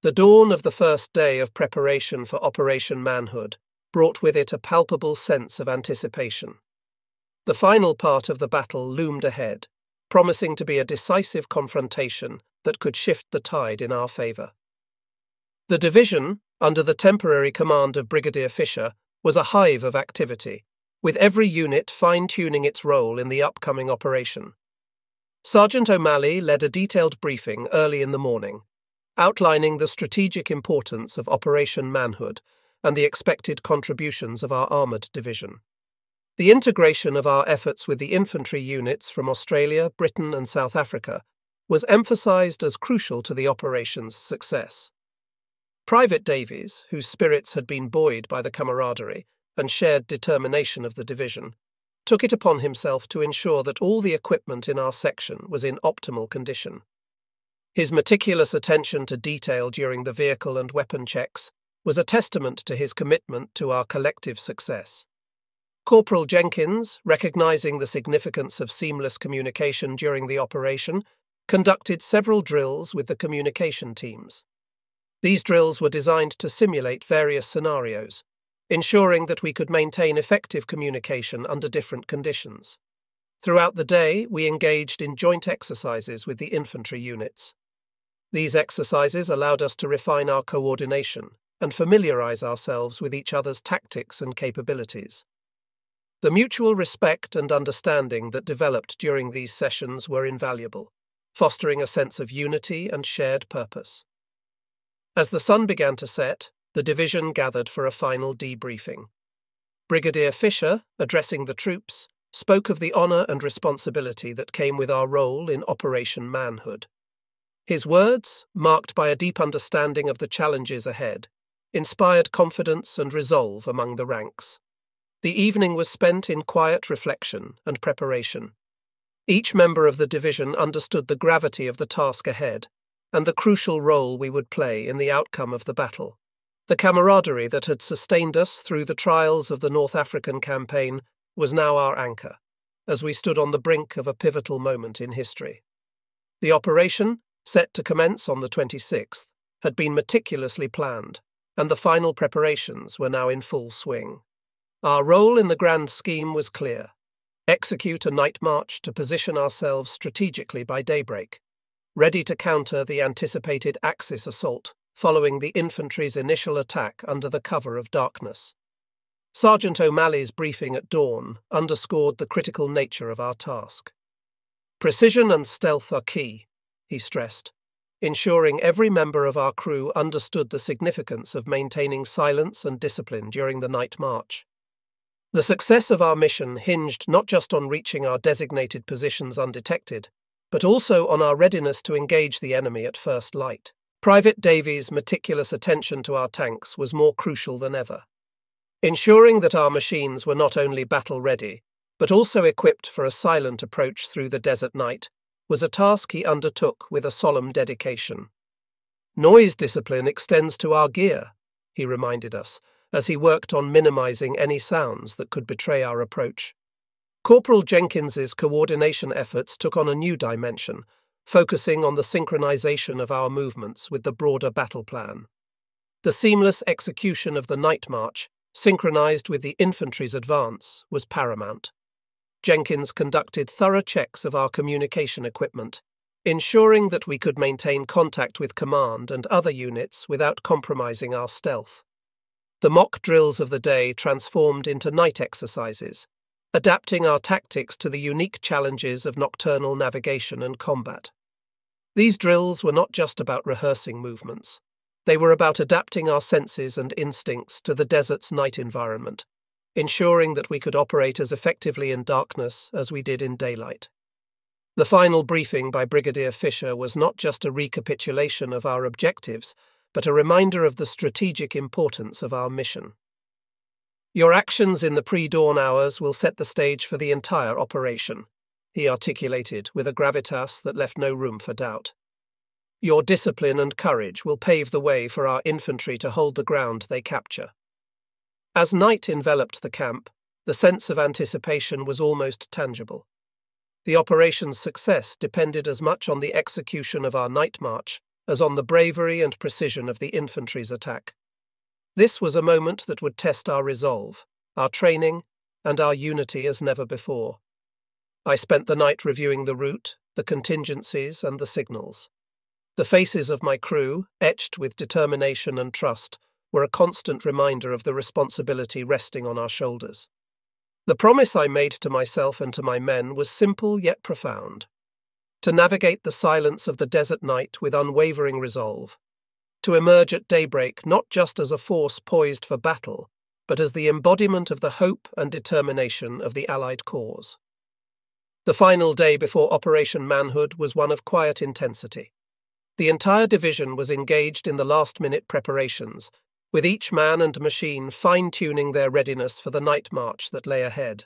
The dawn of the first day of preparation for Operation Manhood brought with it a palpable sense of anticipation. The final part of the battle loomed ahead, promising to be a decisive confrontation that could shift the tide in our favour. The division, under the temporary command of Brigadier Fisher, was a hive of activity, with every unit fine tuning its role in the upcoming operation. Sergeant O'Malley led a detailed briefing early in the morning, outlining the strategic importance of Operation Manhood and the expected contributions of our armoured division. The integration of our efforts with the infantry units from Australia, Britain, and South Africa was emphasised as crucial to the operation's success. Private Davies, whose spirits had been buoyed by the camaraderie and shared determination of the division, took it upon himself to ensure that all the equipment in our section was in optimal condition. His meticulous attention to detail during the vehicle and weapon checks was a testament to his commitment to our collective success. Corporal Jenkins, recognizing the significance of seamless communication during the operation, conducted several drills with the communication teams. These drills were designed to simulate various scenarios, ensuring that we could maintain effective communication under different conditions. Throughout the day, we engaged in joint exercises with the infantry units. These exercises allowed us to refine our coordination and familiarize ourselves with each other's tactics and capabilities. The mutual respect and understanding that developed during these sessions were invaluable, fostering a sense of unity and shared purpose. As the sun began to set, the division gathered for a final debriefing. Brigadier Fisher, addressing the troops, spoke of the honour and responsibility that came with our role in Operation Manhood. His words, marked by a deep understanding of the challenges ahead, inspired confidence and resolve among the ranks. The evening was spent in quiet reflection and preparation. Each member of the division understood the gravity of the task ahead and the crucial role we would play in the outcome of the battle. The camaraderie that had sustained us through the trials of the North African campaign was now our anchor, as we stood on the brink of a pivotal moment in history. The operation, set to commence on the 26th, had been meticulously planned, and the final preparations were now in full swing. Our role in the grand scheme was clear execute a night march to position ourselves strategically by daybreak, ready to counter the anticipated Axis assault following the infantry's initial attack under the cover of darkness. Sergeant O'Malley's briefing at dawn underscored the critical nature of our task. Precision and stealth are key, he stressed, ensuring every member of our crew understood the significance of maintaining silence and discipline during the night march. The success of our mission hinged not just on reaching our designated positions undetected, but also on our readiness to engage the enemy at first light. Private Davies' meticulous attention to our tanks was more crucial than ever. Ensuring that our machines were not only battle ready, but also equipped for a silent approach through the desert night, was a task he undertook with a solemn dedication. Noise discipline extends to our gear, he reminded us, as he worked on minimizing any sounds that could betray our approach. Corporal Jenkins's coordination efforts took on a new dimension, focusing on the synchronization of our movements with the broader battle plan. The seamless execution of the night march, synchronized with the infantry's advance, was paramount. Jenkins conducted thorough checks of our communication equipment, ensuring that we could maintain contact with command and other units without compromising our stealth. The mock drills of the day transformed into night exercises, adapting our tactics to the unique challenges of nocturnal navigation and combat. These drills were not just about rehearsing movements, they were about adapting our senses and instincts to the desert's night environment, ensuring that we could operate as effectively in darkness as we did in daylight. The final briefing by Brigadier Fisher was not just a recapitulation of our objectives, but a reminder of the strategic importance of our mission. Your actions in the pre dawn hours will set the stage for the entire operation, he articulated with a gravitas that left no room for doubt. Your discipline and courage will pave the way for our infantry to hold the ground they capture. As night enveloped the camp, the sense of anticipation was almost tangible. The operation's success depended as much on the execution of our night march as on the bravery and precision of the infantry's attack. This was a moment that would test our resolve, our training, and our unity as never before. I spent the night reviewing the route, the contingencies, and the signals. The faces of my crew, etched with determination and trust, were a constant reminder of the responsibility resting on our shoulders. The promise I made to myself and to my men was simple yet profound to navigate the silence of the desert night with unwavering resolve, to emerge at daybreak not just as a force poised for battle, but as the embodiment of the hope and determination of the Allied cause. The final day before Operation Manhood was one of quiet intensity. The entire division was engaged in the last minute preparations, with each man and machine fine tuning their readiness for the night march that lay ahead.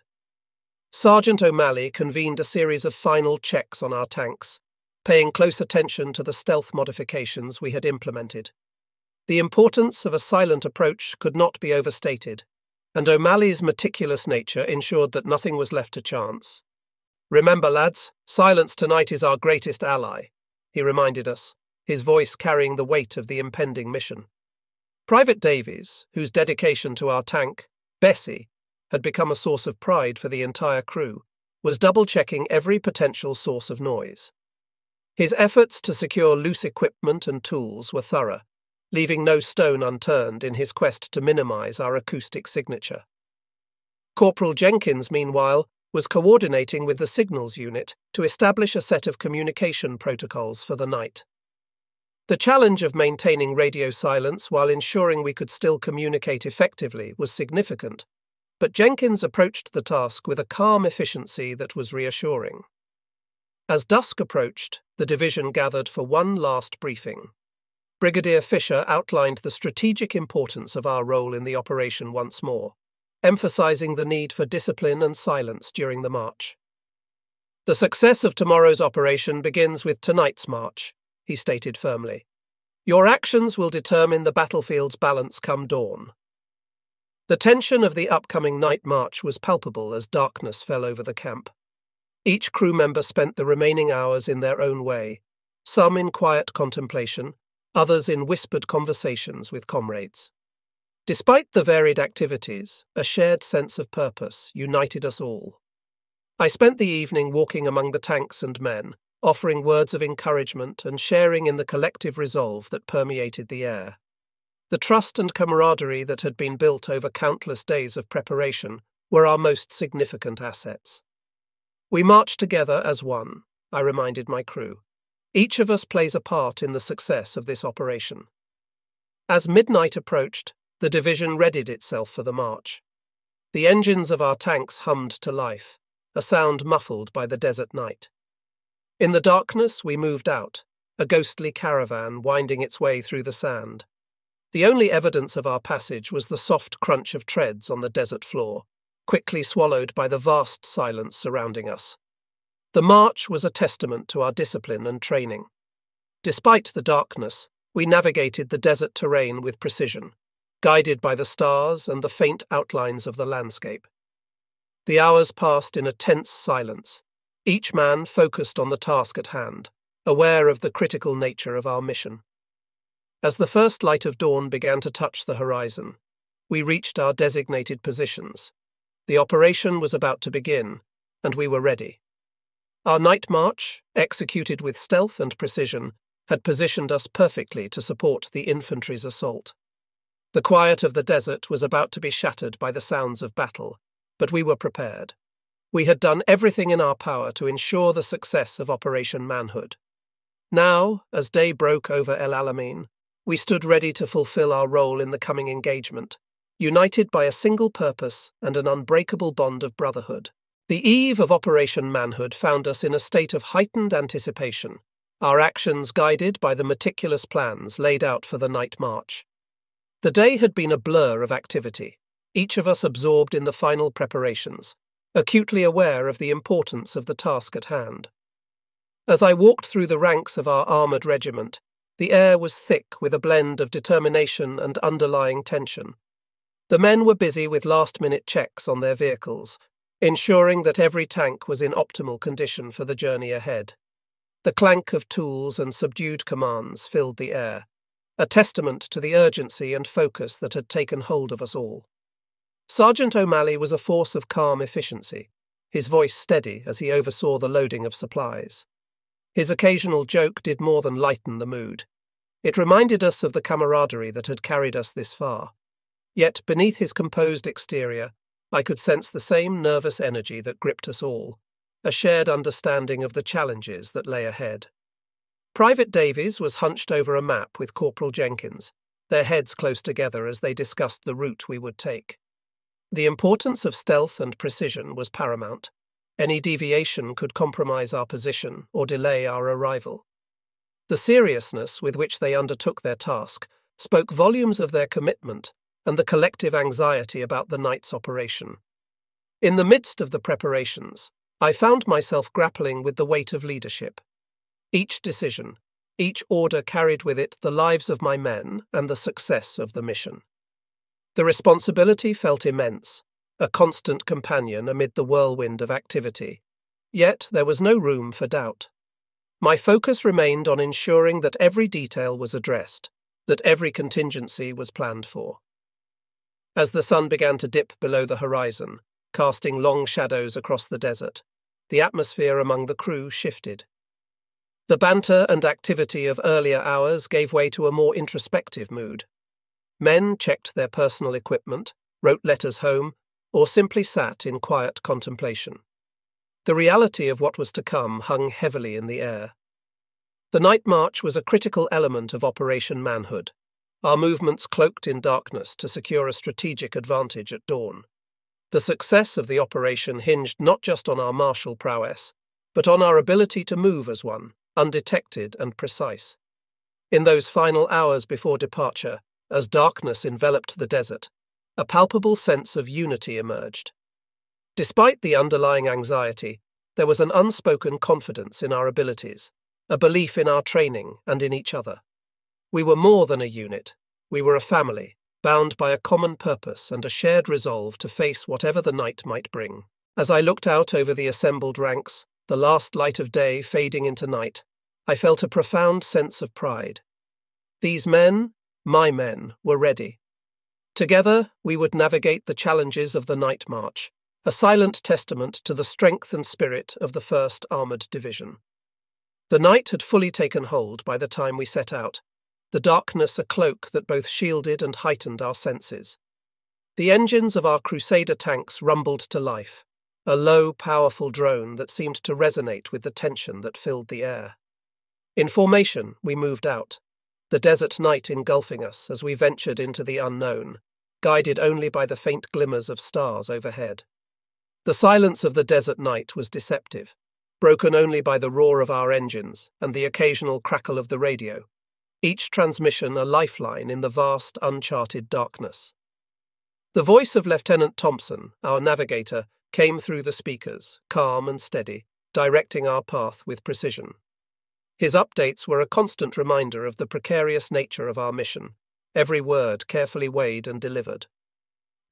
Sergeant O'Malley convened a series of final checks on our tanks, paying close attention to the stealth modifications we had implemented. The importance of a silent approach could not be overstated, and O'Malley's meticulous nature ensured that nothing was left to chance. Remember, lads, silence tonight is our greatest ally, he reminded us, his voice carrying the weight of the impending mission. Private Davies, whose dedication to our tank, Bessie, had become a source of pride for the entire crew, was double checking every potential source of noise. His efforts to secure loose equipment and tools were thorough, leaving no stone unturned in his quest to minimize our acoustic signature. Corporal Jenkins, meanwhile, was coordinating with the signals unit to establish a set of communication protocols for the night. The challenge of maintaining radio silence while ensuring we could still communicate effectively was significant, but Jenkins approached the task with a calm efficiency that was reassuring. As dusk approached, the division gathered for one last briefing. Brigadier Fisher outlined the strategic importance of our role in the operation once more, emphasizing the need for discipline and silence during the march. The success of tomorrow's operation begins with tonight's march, he stated firmly. Your actions will determine the battlefield's balance come dawn. The tension of the upcoming night march was palpable as darkness fell over the camp. Each crew member spent the remaining hours in their own way, some in quiet contemplation, others in whispered conversations with comrades. Despite the varied activities, a shared sense of purpose united us all. I spent the evening walking among the tanks and men, offering words of encouragement and sharing in the collective resolve that permeated the air. The trust and camaraderie that had been built over countless days of preparation were our most significant assets. We march together as one, I reminded my crew. Each of us plays a part in the success of this operation. As midnight approached, the division readied itself for the march. The engines of our tanks hummed to life, a sound muffled by the desert night. In the darkness, we moved out, a ghostly caravan winding its way through the sand. The only evidence of our passage was the soft crunch of treads on the desert floor, quickly swallowed by the vast silence surrounding us. The march was a testament to our discipline and training. Despite the darkness, we navigated the desert terrain with precision, guided by the stars and the faint outlines of the landscape. The hours passed in a tense silence, each man focused on the task at hand, aware of the critical nature of our mission. As the first light of dawn began to touch the horizon, we reached our designated positions. The operation was about to begin, and we were ready. Our night march, executed with stealth and precision, had positioned us perfectly to support the infantry's assault. The quiet of the desert was about to be shattered by the sounds of battle, but we were prepared. We had done everything in our power to ensure the success of Operation Manhood. Now, as day broke over El Alamein, we stood ready to fulfill our role in the coming engagement, united by a single purpose and an unbreakable bond of brotherhood. The eve of Operation Manhood found us in a state of heightened anticipation, our actions guided by the meticulous plans laid out for the night march. The day had been a blur of activity, each of us absorbed in the final preparations, acutely aware of the importance of the task at hand. As I walked through the ranks of our armoured regiment, the air was thick with a blend of determination and underlying tension. The men were busy with last minute checks on their vehicles, ensuring that every tank was in optimal condition for the journey ahead. The clank of tools and subdued commands filled the air, a testament to the urgency and focus that had taken hold of us all. Sergeant O'Malley was a force of calm efficiency, his voice steady as he oversaw the loading of supplies. His occasional joke did more than lighten the mood. It reminded us of the camaraderie that had carried us this far. Yet beneath his composed exterior, I could sense the same nervous energy that gripped us all, a shared understanding of the challenges that lay ahead. Private Davies was hunched over a map with Corporal Jenkins, their heads close together as they discussed the route we would take. The importance of stealth and precision was paramount. Any deviation could compromise our position or delay our arrival. The seriousness with which they undertook their task spoke volumes of their commitment and the collective anxiety about the night's operation. In the midst of the preparations, I found myself grappling with the weight of leadership. Each decision, each order carried with it the lives of my men and the success of the mission. The responsibility felt immense, a constant companion amid the whirlwind of activity. Yet there was no room for doubt. My focus remained on ensuring that every detail was addressed, that every contingency was planned for. As the sun began to dip below the horizon, casting long shadows across the desert, the atmosphere among the crew shifted. The banter and activity of earlier hours gave way to a more introspective mood. Men checked their personal equipment, wrote letters home, or simply sat in quiet contemplation. The reality of what was to come hung heavily in the air. The night march was a critical element of Operation Manhood, our movements cloaked in darkness to secure a strategic advantage at dawn. The success of the operation hinged not just on our martial prowess, but on our ability to move as one, undetected and precise. In those final hours before departure, as darkness enveloped the desert, a palpable sense of unity emerged. Despite the underlying anxiety, there was an unspoken confidence in our abilities, a belief in our training and in each other. We were more than a unit. We were a family, bound by a common purpose and a shared resolve to face whatever the night might bring. As I looked out over the assembled ranks, the last light of day fading into night, I felt a profound sense of pride. These men, my men, were ready. Together, we would navigate the challenges of the night march, a silent testament to the strength and spirit of the 1st Armoured Division. The night had fully taken hold by the time we set out, the darkness a cloak that both shielded and heightened our senses. The engines of our Crusader tanks rumbled to life, a low, powerful drone that seemed to resonate with the tension that filled the air. In formation, we moved out, the desert night engulfing us as we ventured into the unknown, guided only by the faint glimmers of stars overhead. The silence of the desert night was deceptive, broken only by the roar of our engines and the occasional crackle of the radio each transmission a lifeline in the vast, uncharted darkness. The voice of Lieutenant Thompson, our navigator, came through the speakers, calm and steady, directing our path with precision. His updates were a constant reminder of the precarious nature of our mission, every word carefully weighed and delivered.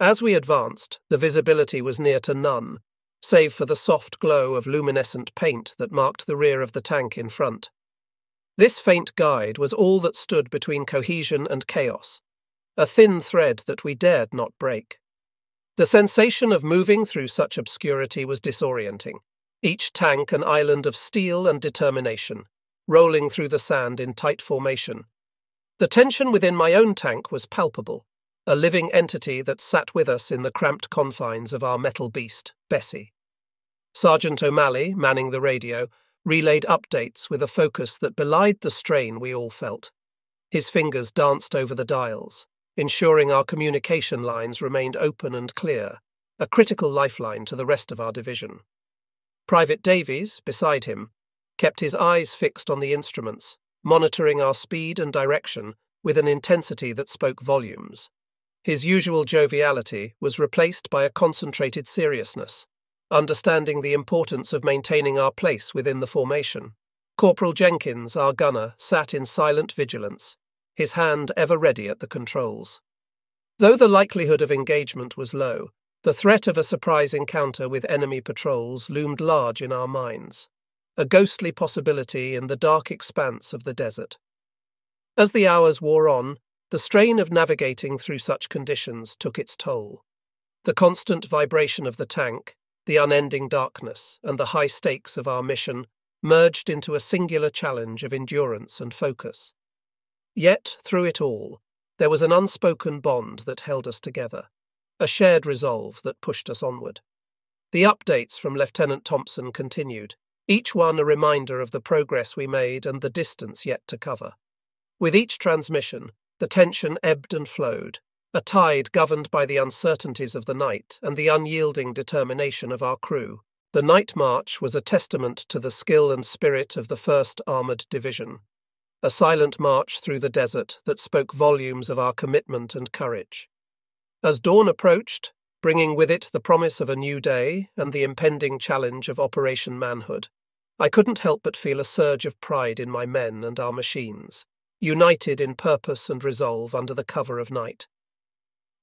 As we advanced, the visibility was near to none, save for the soft glow of luminescent paint that marked the rear of the tank in front. This faint guide was all that stood between cohesion and chaos, a thin thread that we dared not break. The sensation of moving through such obscurity was disorienting, each tank an island of steel and determination, rolling through the sand in tight formation. The tension within my own tank was palpable, a living entity that sat with us in the cramped confines of our metal beast, Bessie. Sergeant O'Malley, manning the radio, relayed updates with a focus that belied the strain we all felt. His fingers danced over the dials, ensuring our communication lines remained open and clear, a critical lifeline to the rest of our division. Private Davies, beside him, kept his eyes fixed on the instruments, monitoring our speed and direction with an intensity that spoke volumes. His usual joviality was replaced by a concentrated seriousness, understanding the importance of maintaining our place within the formation. Corporal Jenkins, our gunner, sat in silent vigilance, his hand ever ready at the controls. Though the likelihood of engagement was low, the threat of a surprise encounter with enemy patrols loomed large in our minds. A ghostly possibility in the dark expanse of the desert. As the hours wore on, the strain of navigating through such conditions took its toll. The constant vibration of the tank, the unending darkness, and the high stakes of our mission merged into a singular challenge of endurance and focus. Yet, through it all, there was an unspoken bond that held us together, a shared resolve that pushed us onward. The updates from Lieutenant Thompson continued, each one a reminder of the progress we made and the distance yet to cover. With each transmission, the tension ebbed and flowed, a tide governed by the uncertainties of the night and the unyielding determination of our crew. The night march was a testament to the skill and spirit of the 1st Armoured Division, a silent march through the desert that spoke volumes of our commitment and courage. As dawn approached, bringing with it the promise of a new day and the impending challenge of Operation Manhood, I couldn't help but feel a surge of pride in my men and our machines, united in purpose and resolve under the cover of night.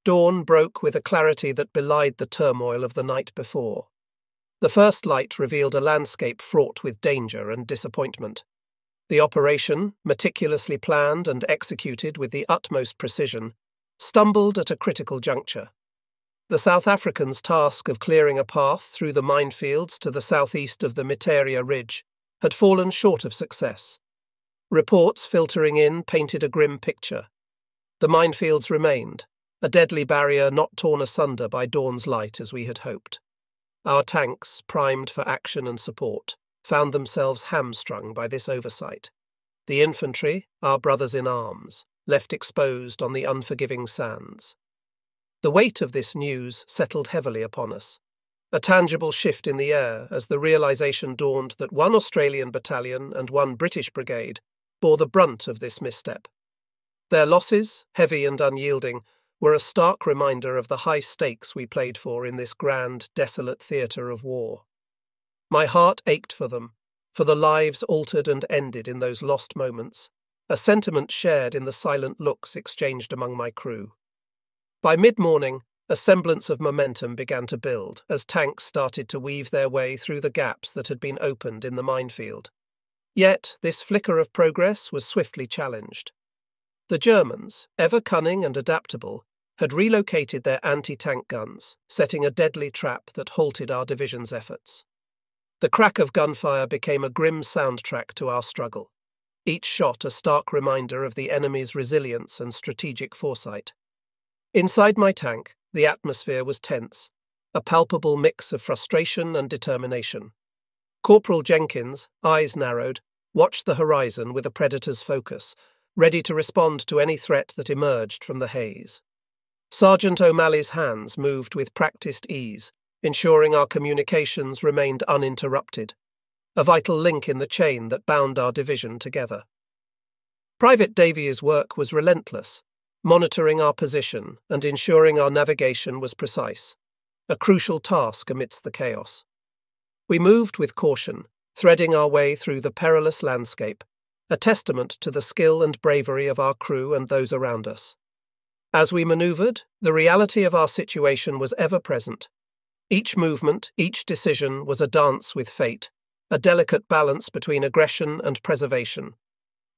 Dawn broke with a clarity that belied the turmoil of the night before. The first light revealed a landscape fraught with danger and disappointment. The operation, meticulously planned and executed with the utmost precision, stumbled at a critical juncture. The South Africans' task of clearing a path through the minefields to the southeast of the Miteria Ridge had fallen short of success. Reports filtering in painted a grim picture. The minefields remained, a deadly barrier not torn asunder by dawn's light as we had hoped. Our tanks, primed for action and support, found themselves hamstrung by this oversight. The infantry, our brothers in arms, left exposed on the unforgiving sands. The weight of this news settled heavily upon us. A tangible shift in the air as the realization dawned that one Australian battalion and one British brigade bore the brunt of this misstep. Their losses, heavy and unyielding, were a stark reminder of the high stakes we played for in this grand, desolate theatre of war. My heart ached for them, for the lives altered and ended in those lost moments, a sentiment shared in the silent looks exchanged among my crew. By mid morning, a semblance of momentum began to build as tanks started to weave their way through the gaps that had been opened in the minefield. Yet, this flicker of progress was swiftly challenged. The Germans, ever cunning and adaptable, had relocated their anti tank guns, setting a deadly trap that halted our division's efforts. The crack of gunfire became a grim soundtrack to our struggle, each shot a stark reminder of the enemy's resilience and strategic foresight. Inside my tank, the atmosphere was tense, a palpable mix of frustration and determination. Corporal Jenkins, eyes narrowed, watched the horizon with a predator's focus, ready to respond to any threat that emerged from the haze. Sergeant O'Malley's hands moved with practiced ease, ensuring our communications remained uninterrupted, a vital link in the chain that bound our division together. Private Davies' work was relentless, monitoring our position and ensuring our navigation was precise, a crucial task amidst the chaos. We moved with caution, threading our way through the perilous landscape, a testament to the skill and bravery of our crew and those around us. As we manoeuvred, the reality of our situation was ever present. Each movement, each decision was a dance with fate, a delicate balance between aggression and preservation,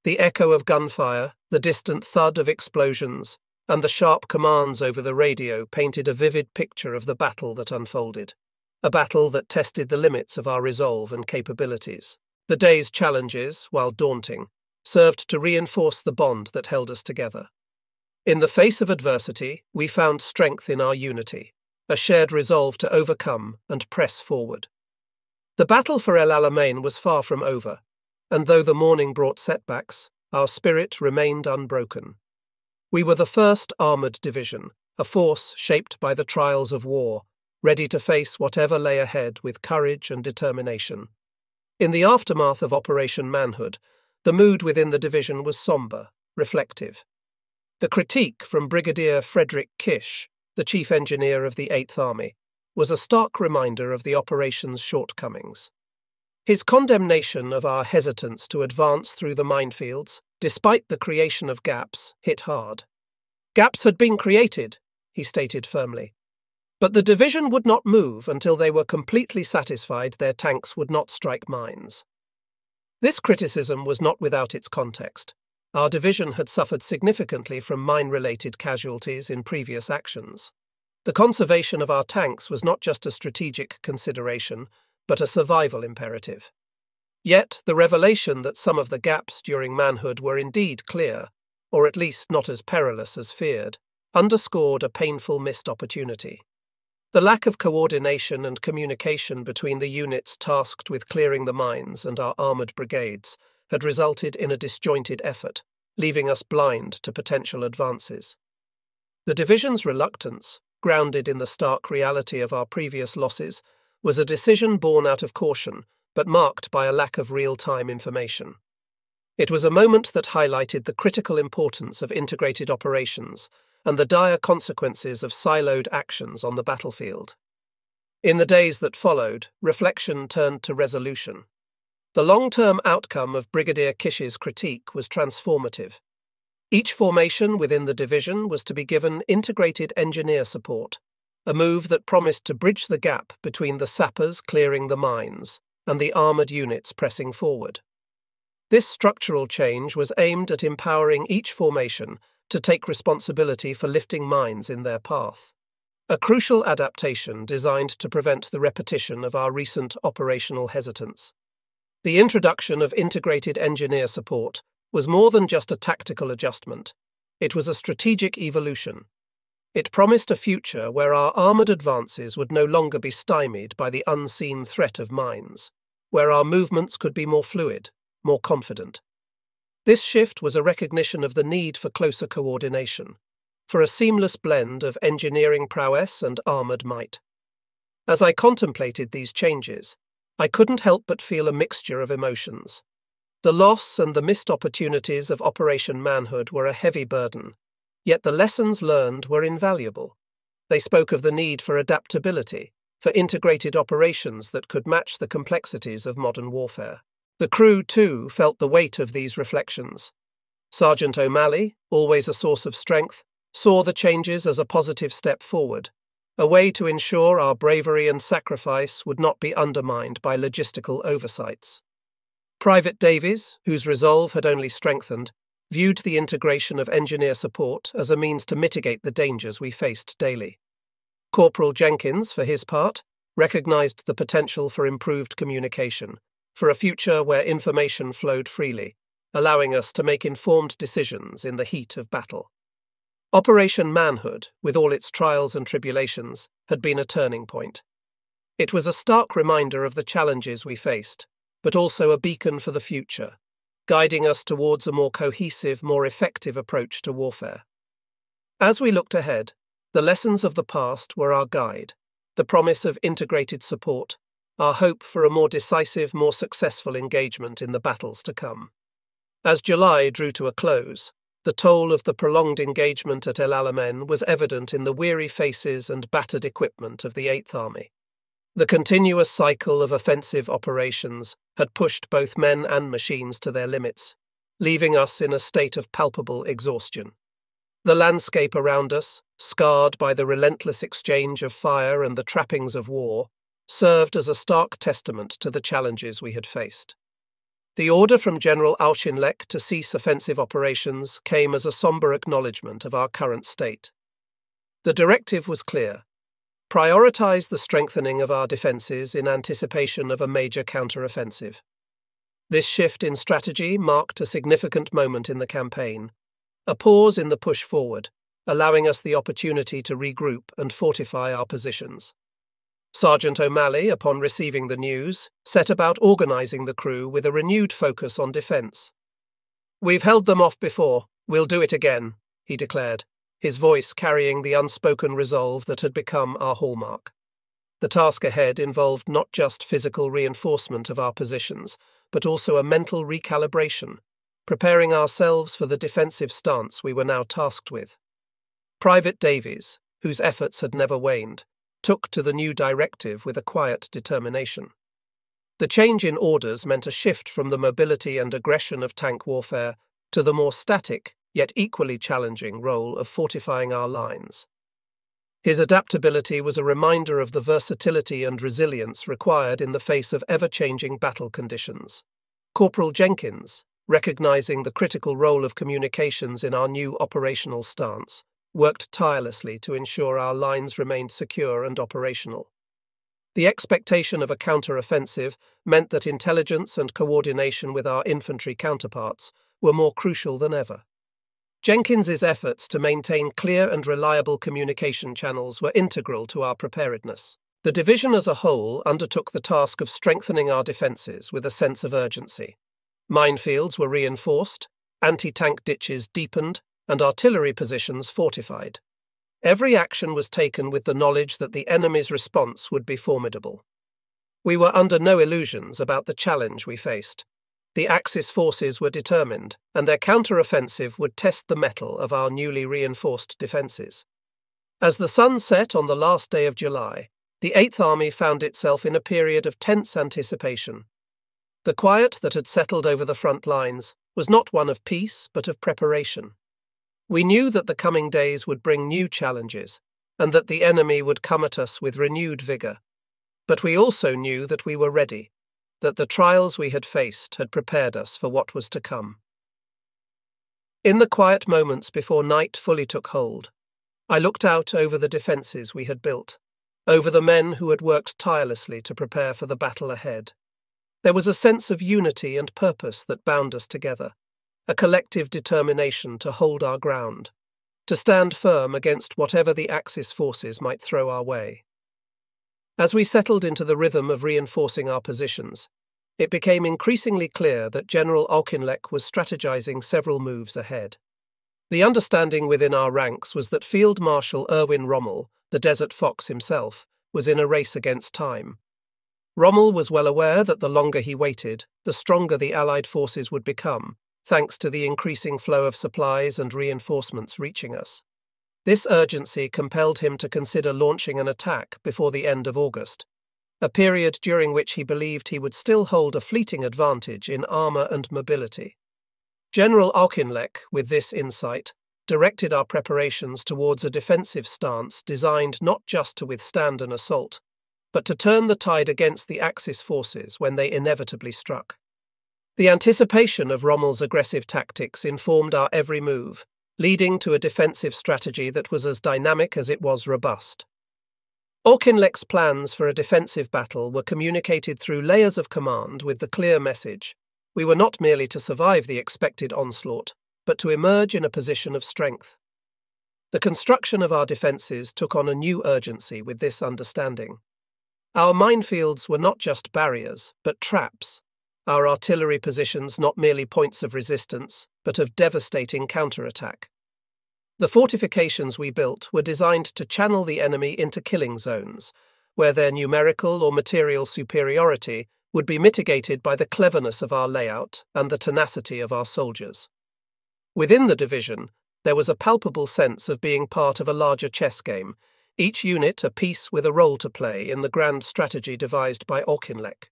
the echo of gunfire, the distant thud of explosions, and the sharp commands over the radio painted a vivid picture of the battle that unfolded. A battle that tested the limits of our resolve and capabilities. The day's challenges, while daunting, served to reinforce the bond that held us together. In the face of adversity, we found strength in our unity, a shared resolve to overcome and press forward. The battle for El Alamein was far from over, and though the morning brought setbacks, our spirit remained unbroken. We were the first armoured division, a force shaped by the trials of war, ready to face whatever lay ahead with courage and determination. In the aftermath of Operation Manhood, the mood within the division was sombre, reflective. The critique from Brigadier Frederick Kisch, the chief engineer of the Eighth Army, was a stark reminder of the operation's shortcomings. His condemnation of our hesitance to advance through the minefields, despite the creation of gaps, hit hard. Gaps had been created, he stated firmly, but the division would not move until they were completely satisfied their tanks would not strike mines. This criticism was not without its context. Our division had suffered significantly from mine related casualties in previous actions. The conservation of our tanks was not just a strategic consideration, but a survival imperative. Yet the revelation that some of the gaps during manhood were indeed clear, or at least not as perilous as feared, underscored a painful missed opportunity. The lack of coordination and communication between the units tasked with clearing the mines and our armoured brigades had resulted in a disjointed effort, leaving us blind to potential advances. The division's reluctance, grounded in the stark reality of our previous losses, was a decision born out of caution, but marked by a lack of real time information. It was a moment that highlighted the critical importance of integrated operations and the dire consequences of siloed actions on the battlefield. In the days that followed, reflection turned to resolution. The long term outcome of Brigadier Kisch's critique was transformative. Each formation within the division was to be given integrated engineer support, a move that promised to bridge the gap between the sappers clearing the mines and the armoured units pressing forward. This structural change was aimed at empowering each formation to take responsibility for lifting mines in their path. A crucial adaptation designed to prevent the repetition of our recent operational hesitance. The introduction of integrated engineer support was more than just a tactical adjustment, it was a strategic evolution. It promised a future where our armoured advances would no longer be stymied by the unseen threat of mines, where our movements could be more fluid, more confident. This shift was a recognition of the need for closer coordination, for a seamless blend of engineering prowess and armoured might. As I contemplated these changes, I couldn't help but feel a mixture of emotions. The loss and the missed opportunities of Operation Manhood were a heavy burden, yet the lessons learned were invaluable. They spoke of the need for adaptability, for integrated operations that could match the complexities of modern warfare. The crew, too, felt the weight of these reflections. Sergeant O'Malley, always a source of strength, saw the changes as a positive step forward, a way to ensure our bravery and sacrifice would not be undermined by logistical oversights. Private Davies, whose resolve had only strengthened, viewed the integration of engineer support as a means to mitigate the dangers we faced daily. Corporal Jenkins, for his part, recognised the potential for improved communication for a future where information flowed freely, allowing us to make informed decisions in the heat of battle. Operation Manhood, with all its trials and tribulations, had been a turning point. It was a stark reminder of the challenges we faced, but also a beacon for the future, guiding us towards a more cohesive, more effective approach to warfare. As we looked ahead, the lessons of the past were our guide, the promise of integrated support, our hope for a more decisive, more successful engagement in the battles to come. As July drew to a close, the toll of the prolonged engagement at El Alamein was evident in the weary faces and battered equipment of the Eighth Army. The continuous cycle of offensive operations had pushed both men and machines to their limits, leaving us in a state of palpable exhaustion. The landscape around us, scarred by the relentless exchange of fire and the trappings of war, served as a stark testament to the challenges we had faced. The order from General Auchinleck to cease offensive operations came as a sombre acknowledgement of our current state. The directive was clear prioritise the strengthening of our defences in anticipation of a major counter-offensive. This shift in strategy marked a significant moment in the campaign, a pause in the push forward, allowing us the opportunity to regroup and fortify our positions. Sergeant O'Malley, upon receiving the news, set about organising the crew with a renewed focus on defence. We've held them off before, we'll do it again, he declared, his voice carrying the unspoken resolve that had become our hallmark. The task ahead involved not just physical reinforcement of our positions, but also a mental recalibration, preparing ourselves for the defensive stance we were now tasked with. Private Davies, whose efforts had never waned, took to the new directive with a quiet determination. The change in orders meant a shift from the mobility and aggression of tank warfare to the more static, yet equally challenging role of fortifying our lines. His adaptability was a reminder of the versatility and resilience required in the face of ever changing battle conditions. Corporal Jenkins, recognizing the critical role of communications in our new operational stance, worked tirelessly to ensure our lines remained secure and operational. The expectation of a counter-offensive meant that intelligence and coordination with our infantry counterparts were more crucial than ever. Jenkins's efforts to maintain clear and reliable communication channels were integral to our preparedness. The division as a whole undertook the task of strengthening our defences with a sense of urgency. Minefields were reinforced, anti tank ditches deepened, and artillery positions fortified. Every action was taken with the knowledge that the enemy's response would be formidable. We were under no illusions about the challenge we faced. The Axis forces were determined, and their counter-offensive would test the mettle of our newly reinforced defences. As the sun set on the last day of July, the Eighth Army found itself in a period of tense anticipation. The quiet that had settled over the front lines was not one of peace, but of preparation. We knew that the coming days would bring new challenges, and that the enemy would come at us with renewed vigour. But we also knew that we were ready, that the trials we had faced had prepared us for what was to come. In the quiet moments before night fully took hold, I looked out over the defences we had built, over the men who had worked tirelessly to prepare for the battle ahead. There was a sense of unity and purpose that bound us together a collective determination to hold our ground, to stand firm against whatever the Axis forces might throw our way. As we settled into the rhythm of reinforcing our positions, it became increasingly clear that General Auchinleck was strategizing several moves ahead. The understanding within our ranks was that Field Marshal Erwin Rommel, the Desert Fox himself, was in a race against time. Rommel was well aware that the longer he waited, the stronger the Allied forces would become, thanks to the increasing flow of supplies and reinforcements reaching us. This urgency compelled him to consider launching an attack before the end of August, a period during which he believed he would still hold a fleeting advantage in armour and mobility. General Auchinleck, with this insight, directed our preparations towards a defensive stance designed not just to withstand an assault, but to turn the tide against the Axis forces when they inevitably struck. The anticipation of Rommel's aggressive tactics informed our every move, leading to a defensive strategy that was as dynamic as it was robust. Auchinleck's plans for a defensive battle were communicated through layers of command with the clear message we were not merely to survive the expected onslaught, but to emerge in a position of strength. The construction of our defences took on a new urgency with this understanding. Our minefields were not just barriers, but traps, our artillery positions not merely points of resistance, but of devastating counterattack. The fortifications we built were designed to channel the enemy into killing zones, where their numerical or material superiority would be mitigated by the cleverness of our layout and the tenacity of our soldiers. Within the division, there was a palpable sense of being part of a larger chess game, each unit a piece with a role to play in the grand strategy devised by Auchinleck.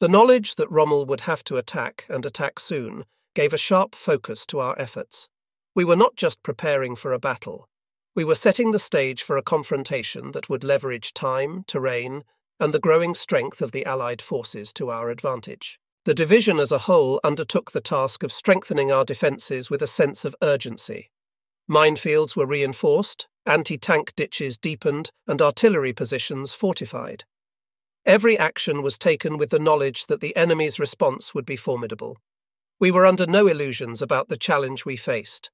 The knowledge that Rommel would have to attack, and attack soon, gave a sharp focus to our efforts. We were not just preparing for a battle, we were setting the stage for a confrontation that would leverage time, terrain, and the growing strength of the Allied forces to our advantage. The division as a whole undertook the task of strengthening our defences with a sense of urgency. Minefields were reinforced, anti tank ditches deepened, and artillery positions fortified. Every action was taken with the knowledge that the enemy's response would be formidable. We were under no illusions about the challenge we faced.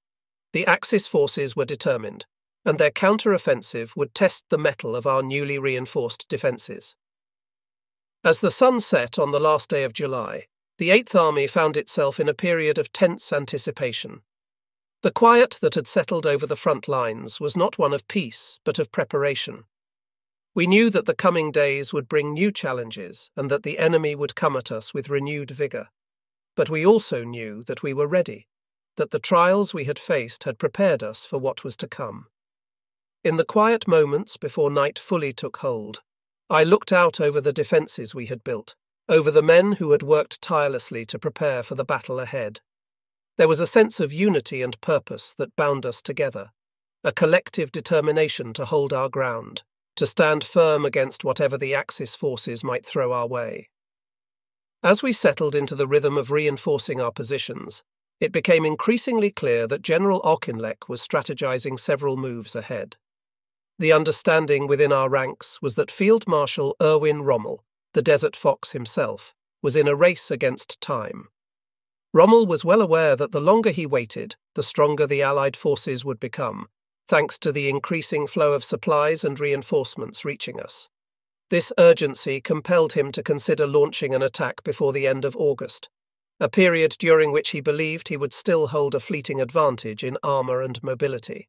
The Axis forces were determined, and their counter-offensive would test the mettle of our newly reinforced defences. As the sun set on the last day of July, the Eighth Army found itself in a period of tense anticipation. The quiet that had settled over the front lines was not one of peace, but of preparation. We knew that the coming days would bring new challenges and that the enemy would come at us with renewed vigour. But we also knew that we were ready, that the trials we had faced had prepared us for what was to come. In the quiet moments before night fully took hold, I looked out over the defences we had built, over the men who had worked tirelessly to prepare for the battle ahead. There was a sense of unity and purpose that bound us together, a collective determination to hold our ground to stand firm against whatever the Axis forces might throw our way. As we settled into the rhythm of reinforcing our positions, it became increasingly clear that General Auchinleck was strategizing several moves ahead. The understanding within our ranks was that Field Marshal Erwin Rommel, the Desert Fox himself, was in a race against time. Rommel was well aware that the longer he waited, the stronger the Allied forces would become, thanks to the increasing flow of supplies and reinforcements reaching us. This urgency compelled him to consider launching an attack before the end of August, a period during which he believed he would still hold a fleeting advantage in armour and mobility.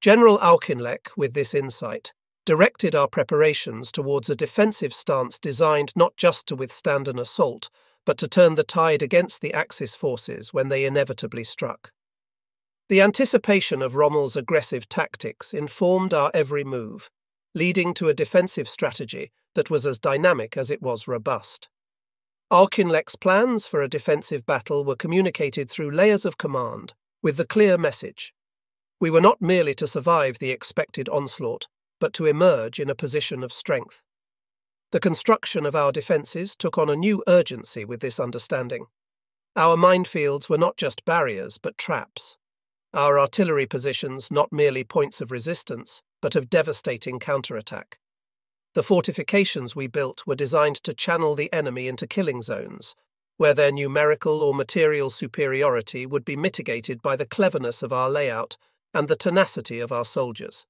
General Auchinleck, with this insight, directed our preparations towards a defensive stance designed not just to withstand an assault, but to turn the tide against the Axis forces when they inevitably struck. The anticipation of Rommel's aggressive tactics informed our every move, leading to a defensive strategy that was as dynamic as it was robust. Auchinleck's plans for a defensive battle were communicated through layers of command, with the clear message we were not merely to survive the expected onslaught, but to emerge in a position of strength. The construction of our defences took on a new urgency with this understanding. Our minefields were not just barriers, but traps. Our artillery positions not merely points of resistance, but of devastating counterattack. The fortifications we built were designed to channel the enemy into killing zones, where their numerical or material superiority would be mitigated by the cleverness of our layout and the tenacity of our soldiers.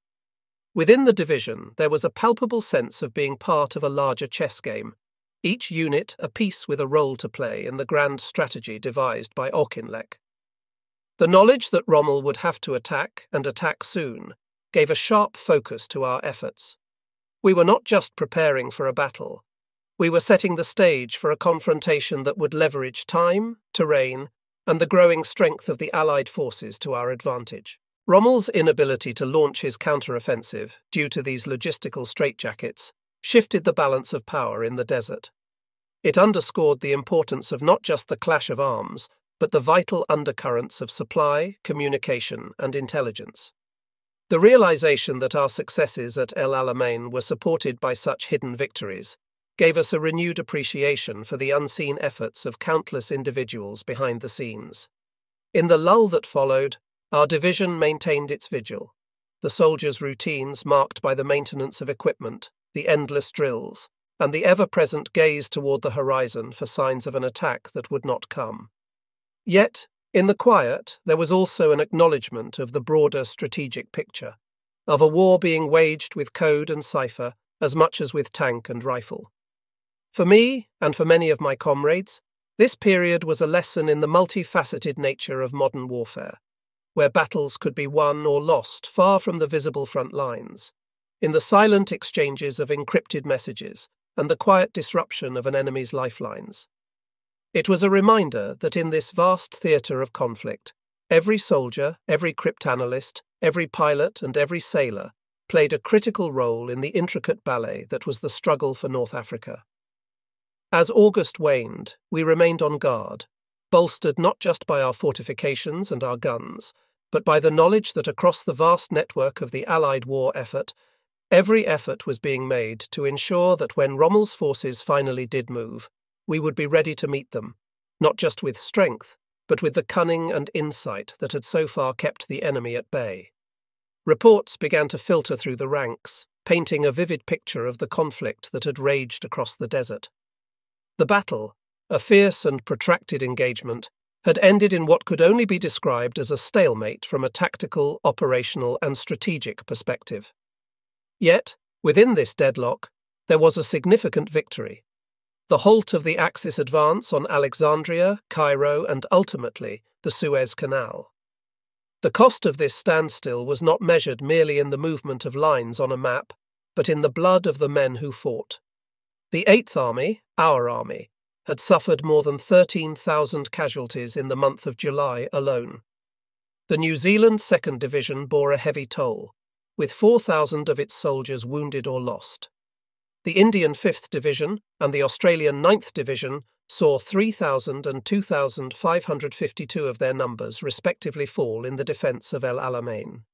Within the division, there was a palpable sense of being part of a larger chess game, each unit a piece with a role to play in the grand strategy devised by Auchinleck. The knowledge that Rommel would have to attack, and attack soon, gave a sharp focus to our efforts. We were not just preparing for a battle, we were setting the stage for a confrontation that would leverage time, terrain, and the growing strength of the Allied forces to our advantage. Rommel's inability to launch his counteroffensive due to these logistical straitjackets shifted the balance of power in the desert. It underscored the importance of not just the clash of arms, but the vital undercurrents of supply, communication, and intelligence. The realization that our successes at El Alamein were supported by such hidden victories gave us a renewed appreciation for the unseen efforts of countless individuals behind the scenes. In the lull that followed, our division maintained its vigil, the soldiers' routines marked by the maintenance of equipment, the endless drills, and the ever present gaze toward the horizon for signs of an attack that would not come. Yet, in the quiet, there was also an acknowledgement of the broader strategic picture, of a war being waged with code and cipher as much as with tank and rifle. For me, and for many of my comrades, this period was a lesson in the multifaceted nature of modern warfare where battles could be won or lost far from the visible front lines, in the silent exchanges of encrypted messages and the quiet disruption of an enemy's lifelines. It was a reminder that in this vast theatre of conflict, every soldier, every cryptanalyst, every pilot, and every sailor played a critical role in the intricate ballet that was the struggle for North Africa. As August waned, we remained on guard, bolstered not just by our fortifications and our guns, but by the knowledge that across the vast network of the Allied war effort, every effort was being made to ensure that when Rommel's forces finally did move, we would be ready to meet them, not just with strength, but with the cunning and insight that had so far kept the enemy at bay. Reports began to filter through the ranks, painting a vivid picture of the conflict that had raged across the desert. The battle, a fierce and protracted engagement, had ended in what could only be described as a stalemate from a tactical, operational, and strategic perspective. Yet, within this deadlock, there was a significant victory the halt of the Axis advance on Alexandria, Cairo, and ultimately the Suez Canal. The cost of this standstill was not measured merely in the movement of lines on a map, but in the blood of the men who fought. The Eighth Army, our army, had suffered more than 13,000 casualties in the month of July alone. The New Zealand 2nd Division bore a heavy toll, with 4,000 of its soldiers wounded or lost. The Indian 5th Division and the Australian 9th Division saw 3,000 and 2,552 of their numbers respectively fall in the defence of El Alamein.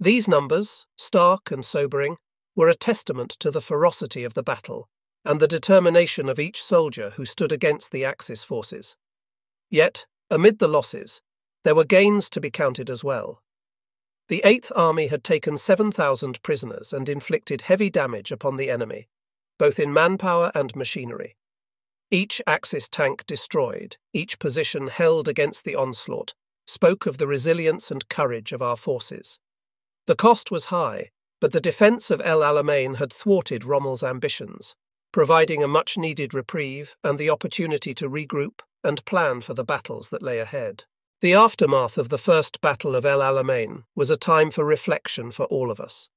These numbers, stark and sobering, were a testament to the ferocity of the battle and the determination of each soldier who stood against the Axis forces. Yet, amid the losses, there were gains to be counted as well. The Eighth Army had taken 7,000 prisoners and inflicted heavy damage upon the enemy, both in manpower and machinery. Each Axis tank destroyed, each position held against the onslaught, spoke of the resilience and courage of our forces. The cost was high, but the defence of El Alamein had thwarted Rommel's ambitions, providing a much needed reprieve and the opportunity to regroup and plan for the battles that lay ahead. The aftermath of the First Battle of El Alamein was a time for reflection for all of us.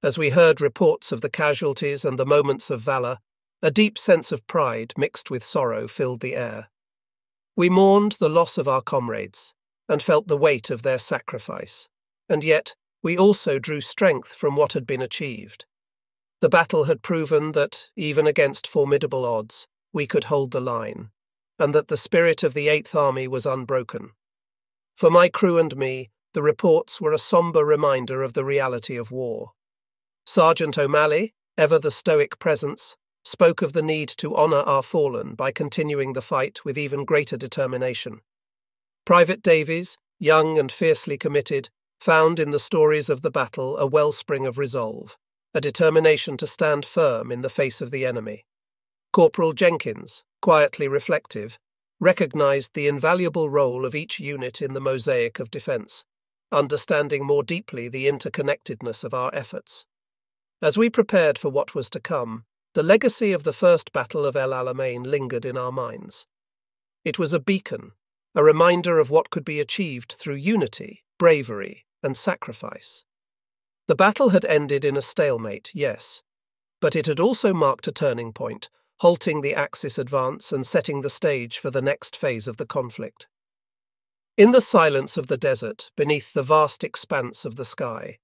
As we heard reports of the casualties and the moments of valour, a deep sense of pride mixed with sorrow filled the air. We mourned the loss of our comrades and felt the weight of their sacrifice, and yet we also drew strength from what had been achieved. The battle had proven that, even against formidable odds, we could hold the line, and that the spirit of the Eighth Army was unbroken. For my crew and me, the reports were a sombre reminder of the reality of war. Sergeant O'Malley, ever the stoic presence, spoke of the need to honour our fallen by continuing the fight with even greater determination. Private Davies, young and fiercely committed, found in the stories of the battle a wellspring of resolve, a determination to stand firm in the face of the enemy. Corporal Jenkins, quietly reflective, recognised the invaluable role of each unit in the mosaic of defence, understanding more deeply the interconnectedness of our efforts. As we prepared for what was to come, the legacy of the First Battle of El Alamein lingered in our minds. It was a beacon, a reminder of what could be achieved through unity, bravery, and sacrifice. The battle had ended in a stalemate, yes, but it had also marked a turning point, halting the Axis advance and setting the stage for the next phase of the conflict. In the silence of the desert, beneath the vast expanse of the sky,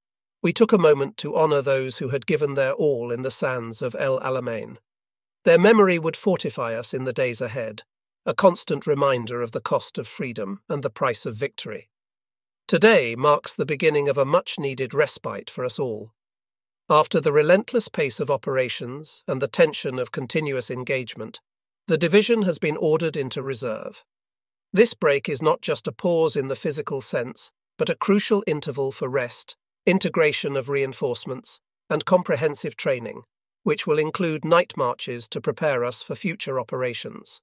we took a moment to honour those who had given their all in the sands of El Alamein. Their memory would fortify us in the days ahead, a constant reminder of the cost of freedom and the price of victory. Today marks the beginning of a much needed respite for us all. After the relentless pace of operations and the tension of continuous engagement, the division has been ordered into reserve. This break is not just a pause in the physical sense, but a crucial interval for rest, integration of reinforcements, and comprehensive training, which will include night marches to prepare us for future operations.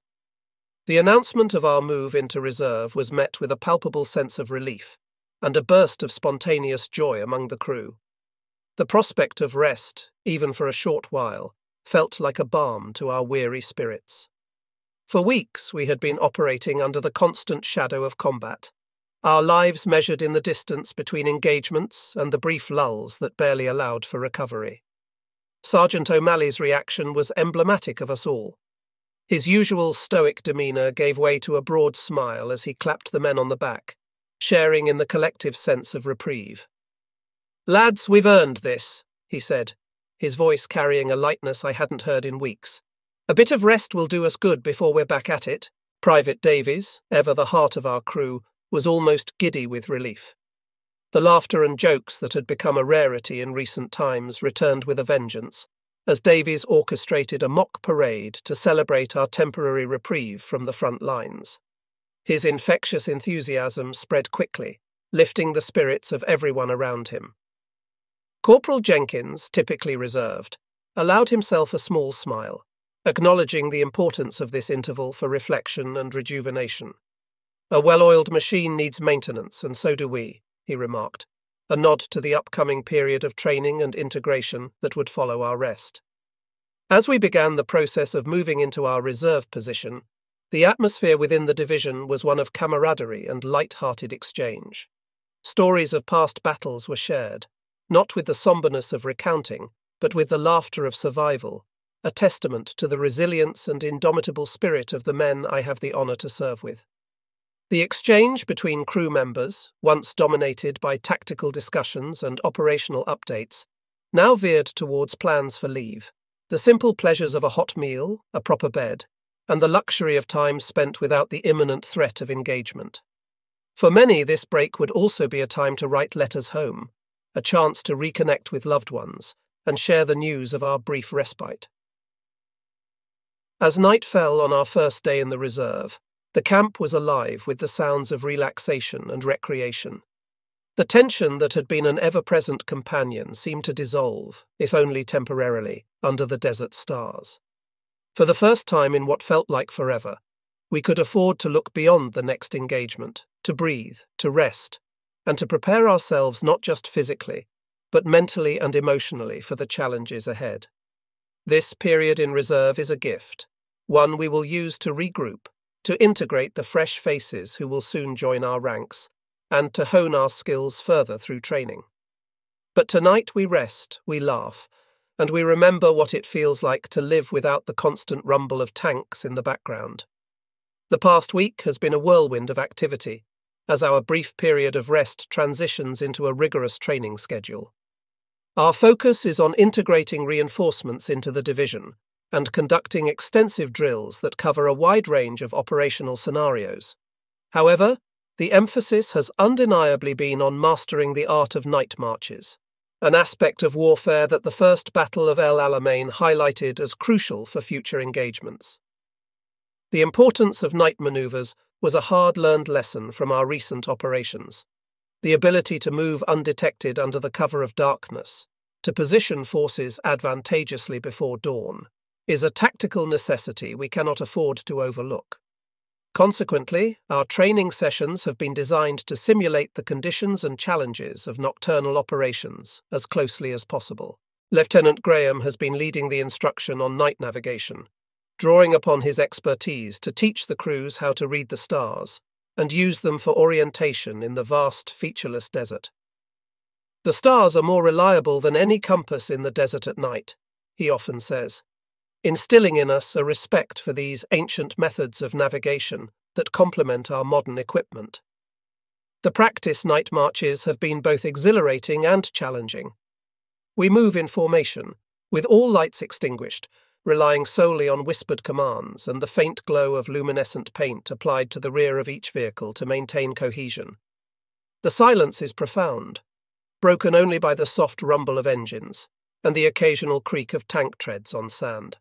The announcement of our move into reserve was met with a palpable sense of relief and a burst of spontaneous joy among the crew. The prospect of rest, even for a short while, felt like a balm to our weary spirits. For weeks we had been operating under the constant shadow of combat, our lives measured in the distance between engagements and the brief lulls that barely allowed for recovery. Sergeant O'Malley's reaction was emblematic of us all. His usual stoic demeanour gave way to a broad smile as he clapped the men on the back sharing in the collective sense of reprieve. Lads, we've earned this, he said, his voice carrying a lightness I hadn't heard in weeks. A bit of rest will do us good before we're back at it. Private Davies, ever the heart of our crew, was almost giddy with relief. The laughter and jokes that had become a rarity in recent times returned with a vengeance, as Davies orchestrated a mock parade to celebrate our temporary reprieve from the front lines. His infectious enthusiasm spread quickly, lifting the spirits of everyone around him. Corporal Jenkins, typically reserved, allowed himself a small smile, acknowledging the importance of this interval for reflection and rejuvenation. A well oiled machine needs maintenance, and so do we, he remarked, a nod to the upcoming period of training and integration that would follow our rest. As we began the process of moving into our reserve position, the atmosphere within the division was one of camaraderie and light-hearted exchange. Stories of past battles were shared, not with the somberness of recounting, but with the laughter of survival, a testament to the resilience and indomitable spirit of the men I have the honour to serve with. The exchange between crew members, once dominated by tactical discussions and operational updates, now veered towards plans for leave, the simple pleasures of a hot meal, a proper bed, and the luxury of time spent without the imminent threat of engagement. For many, this break would also be a time to write letters home, a chance to reconnect with loved ones and share the news of our brief respite. As night fell on our first day in the reserve, the camp was alive with the sounds of relaxation and recreation. The tension that had been an ever present companion seemed to dissolve, if only temporarily, under the desert stars. For the first time in what felt like forever, we could afford to look beyond the next engagement, to breathe, to rest, and to prepare ourselves not just physically, but mentally and emotionally for the challenges ahead. This period in reserve is a gift, one we will use to regroup, to integrate the fresh faces who will soon join our ranks, and to hone our skills further through training. But tonight we rest, we laugh, and we remember what it feels like to live without the constant rumble of tanks in the background. The past week has been a whirlwind of activity, as our brief period of rest transitions into a rigorous training schedule. Our focus is on integrating reinforcements into the division and conducting extensive drills that cover a wide range of operational scenarios. However, the emphasis has undeniably been on mastering the art of night marches, an aspect of warfare that the First Battle of El Alamein highlighted as crucial for future engagements. The importance of night maneuvers was a hard learned lesson from our recent operations. The ability to move undetected under the cover of darkness, to position forces advantageously before dawn, is a tactical necessity we cannot afford to overlook. Consequently, our training sessions have been designed to simulate the conditions and challenges of nocturnal operations as closely as possible. Lieutenant Graham has been leading the instruction on night navigation, drawing upon his expertise to teach the crews how to read the stars and use them for orientation in the vast, featureless desert. The stars are more reliable than any compass in the desert at night, he often says instilling in us a respect for these ancient methods of navigation that complement our modern equipment. The practice night marches have been both exhilarating and challenging. We move in formation, with all lights extinguished, relying solely on whispered commands and the faint glow of luminescent paint applied to the rear of each vehicle to maintain cohesion. The silence is profound, broken only by the soft rumble of engines and the occasional creak of tank treads on sand.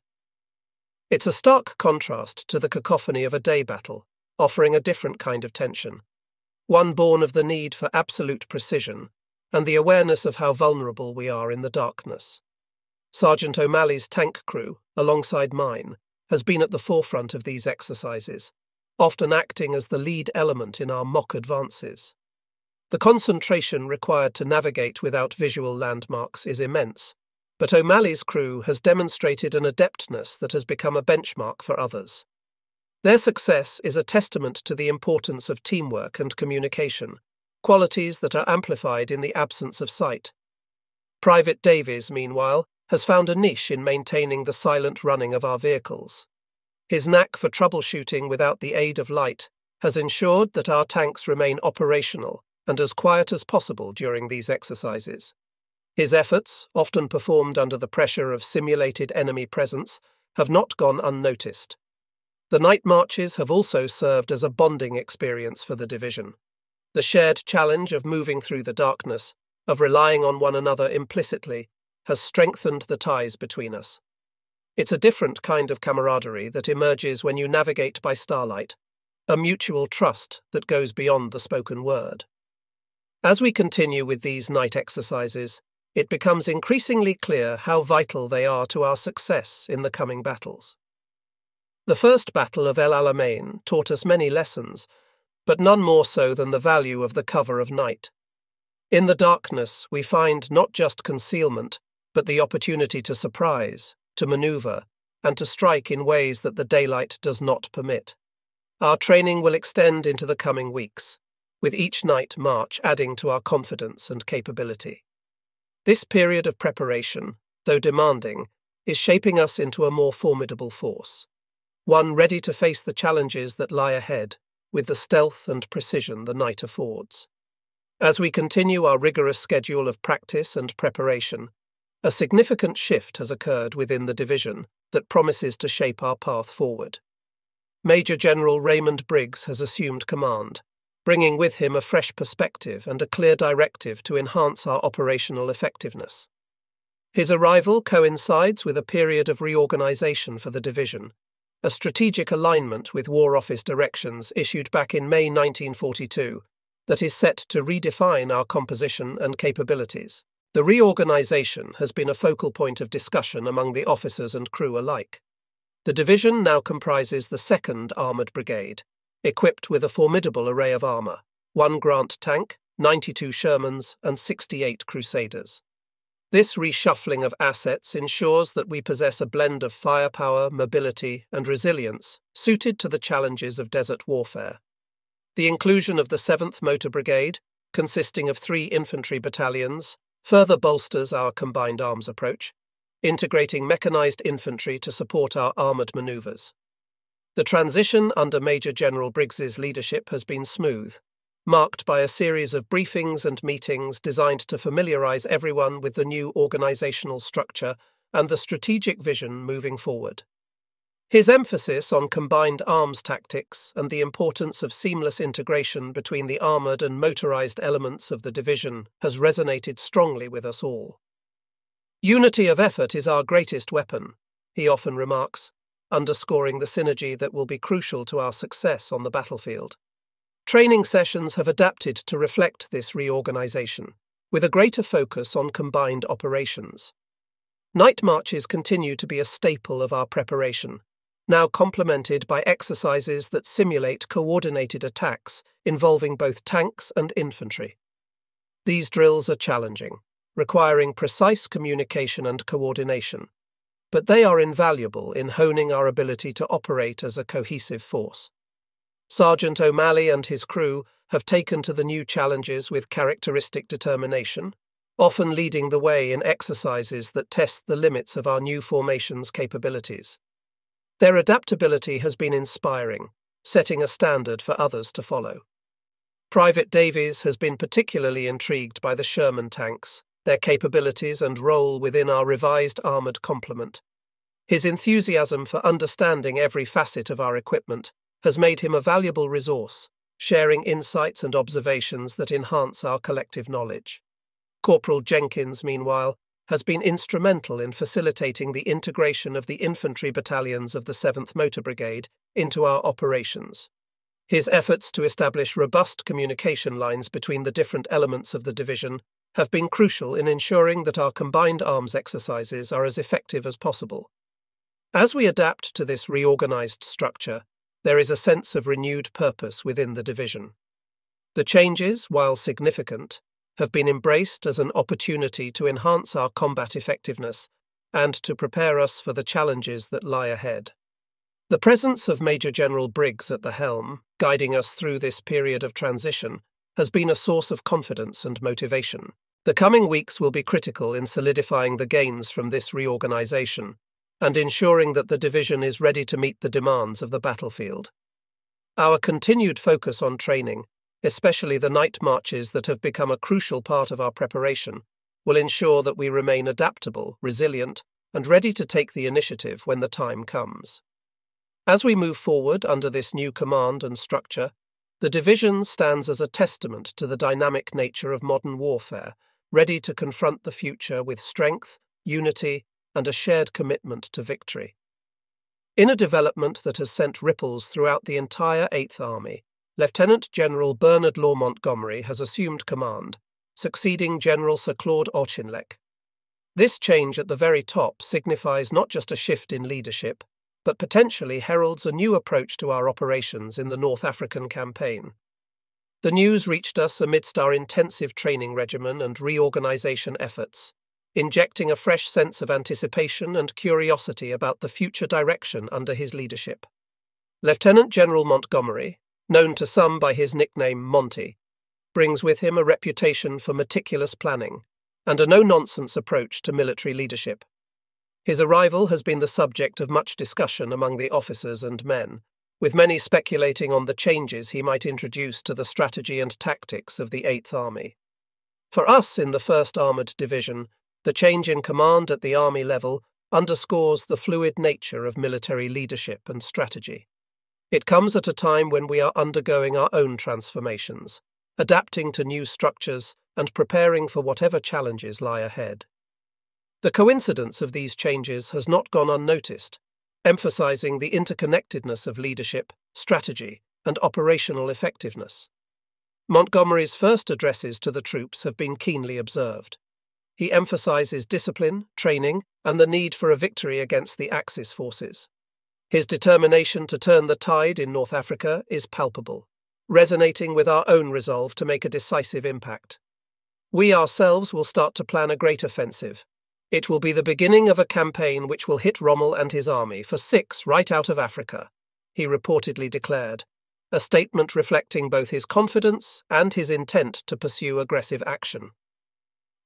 It's a stark contrast to the cacophony of a day battle, offering a different kind of tension, one born of the need for absolute precision and the awareness of how vulnerable we are in the darkness. Sergeant O'Malley's tank crew, alongside mine, has been at the forefront of these exercises, often acting as the lead element in our mock advances. The concentration required to navigate without visual landmarks is immense, but O'Malley's crew has demonstrated an adeptness that has become a benchmark for others. Their success is a testament to the importance of teamwork and communication, qualities that are amplified in the absence of sight. Private Davies, meanwhile, has found a niche in maintaining the silent running of our vehicles. His knack for troubleshooting without the aid of light has ensured that our tanks remain operational and as quiet as possible during these exercises. His efforts, often performed under the pressure of simulated enemy presence, have not gone unnoticed. The night marches have also served as a bonding experience for the division. The shared challenge of moving through the darkness, of relying on one another implicitly, has strengthened the ties between us. It's a different kind of camaraderie that emerges when you navigate by starlight, a mutual trust that goes beyond the spoken word. As we continue with these night exercises, it becomes increasingly clear how vital they are to our success in the coming battles. The first battle of El Alamein taught us many lessons, but none more so than the value of the cover of night. In the darkness, we find not just concealment, but the opportunity to surprise, to maneuver, and to strike in ways that the daylight does not permit. Our training will extend into the coming weeks, with each night march adding to our confidence and capability. This period of preparation, though demanding, is shaping us into a more formidable force, one ready to face the challenges that lie ahead with the stealth and precision the night affords. As we continue our rigorous schedule of practice and preparation, a significant shift has occurred within the division that promises to shape our path forward. Major General Raymond Briggs has assumed command, bringing with him a fresh perspective and a clear directive to enhance our operational effectiveness. His arrival coincides with a period of reorganisation for the division, a strategic alignment with War Office directions issued back in May 1942 that is set to redefine our composition and capabilities. The reorganisation has been a focal point of discussion among the officers and crew alike. The division now comprises the 2nd Armoured Brigade, equipped with a formidable array of armour one Grant tank, 92 Shermans, and 68 Crusaders. This reshuffling of assets ensures that we possess a blend of firepower, mobility, and resilience suited to the challenges of desert warfare. The inclusion of the 7th Motor Brigade, consisting of three infantry battalions, further bolsters our combined arms approach, integrating mechanised infantry to support our armoured manoeuvres. The transition under Major General Briggs's leadership has been smooth, marked by a series of briefings and meetings designed to familiarise everyone with the new organisational structure and the strategic vision moving forward. His emphasis on combined arms tactics and the importance of seamless integration between the armoured and motorised elements of the division has resonated strongly with us all. Unity of effort is our greatest weapon, he often remarks, underscoring the synergy that will be crucial to our success on the battlefield. Training sessions have adapted to reflect this reorganisation, with a greater focus on combined operations. Night marches continue to be a staple of our preparation, now complemented by exercises that simulate coordinated attacks involving both tanks and infantry. These drills are challenging, requiring precise communication and coordination, but they are invaluable in honing our ability to operate as a cohesive force. Sergeant O'Malley and his crew have taken to the new challenges with characteristic determination, often leading the way in exercises that test the limits of our new formation's capabilities. Their adaptability has been inspiring, setting a standard for others to follow. Private Davies has been particularly intrigued by the Sherman tanks, their capabilities and role within our revised armoured complement. His enthusiasm for understanding every facet of our equipment has made him a valuable resource, sharing insights and observations that enhance our collective knowledge. Corporal Jenkins, meanwhile, has been instrumental in facilitating the integration of the infantry battalions of the 7th Motor Brigade into our operations. His efforts to establish robust communication lines between the different elements of the division have been crucial in ensuring that our combined arms exercises are as effective as possible. As we adapt to this reorganised structure, there is a sense of renewed purpose within the division. The changes, while significant, have been embraced as an opportunity to enhance our combat effectiveness and to prepare us for the challenges that lie ahead. The presence of Major General Briggs at the helm, guiding us through this period of transition, has been a source of confidence and motivation. The coming weeks will be critical in solidifying the gains from this reorganisation and ensuring that the division is ready to meet the demands of the battlefield. Our continued focus on training, especially the night marches that have become a crucial part of our preparation, will ensure that we remain adaptable, resilient, and ready to take the initiative when the time comes. As we move forward under this new command and structure, the division stands as a testament to the dynamic nature of modern warfare, ready to confront the future with strength, unity, and a shared commitment to victory. In a development that has sent ripples throughout the entire Eighth Army, Lieutenant General Bernard Law Montgomery has assumed command, succeeding General Sir Claude Auchinleck. This change at the very top signifies not just a shift in leadership, but potentially heralds a new approach to our operations in the North African campaign. The news reached us amidst our intensive training regimen and reorganisation efforts, injecting a fresh sense of anticipation and curiosity about the future direction under his leadership. Lieutenant General Montgomery, known to some by his nickname Monty, brings with him a reputation for meticulous planning and a no nonsense approach to military leadership. His arrival has been the subject of much discussion among the officers and men, with many speculating on the changes he might introduce to the strategy and tactics of the Eighth Army. For us in the 1st Armoured Division, the change in command at the Army level underscores the fluid nature of military leadership and strategy. It comes at a time when we are undergoing our own transformations, adapting to new structures and preparing for whatever challenges lie ahead. The coincidence of these changes has not gone unnoticed, emphasizing the interconnectedness of leadership, strategy, and operational effectiveness. Montgomery's first addresses to the troops have been keenly observed. He emphasizes discipline, training, and the need for a victory against the Axis forces. His determination to turn the tide in North Africa is palpable, resonating with our own resolve to make a decisive impact. We ourselves will start to plan a great offensive. It will be the beginning of a campaign which will hit Rommel and his army for six right out of Africa, he reportedly declared, a statement reflecting both his confidence and his intent to pursue aggressive action.